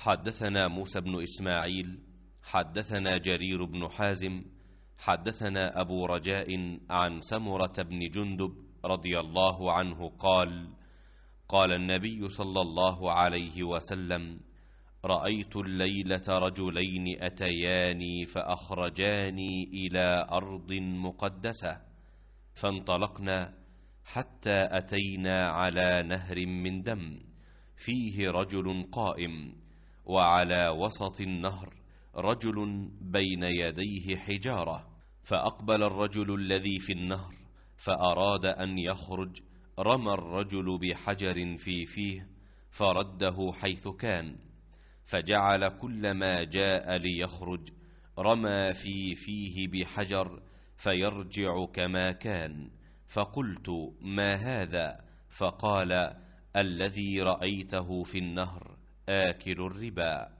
حدثنا موسى بن إسماعيل حدثنا جرير بن حازم حدثنا أبو رجاء عن سمرة بن جندب رضي الله عنه قال قال النبي صلى الله عليه وسلم رأيت الليلة رجلين أتياني فأخرجاني إلى أرض مقدسة فانطلقنا حتى أتينا على نهر من دم فيه رجل قائم وعلى وسط النهر رجل بين يديه حجارة فأقبل الرجل الذي في النهر فأراد أن يخرج رمى الرجل بحجر في فيه فرده حيث كان فجعل كلما جاء ليخرج رمى في فيه بحجر فيرجع كما كان فقلت ما هذا؟ فقال الذي رأيته في النهر. آكل الربا.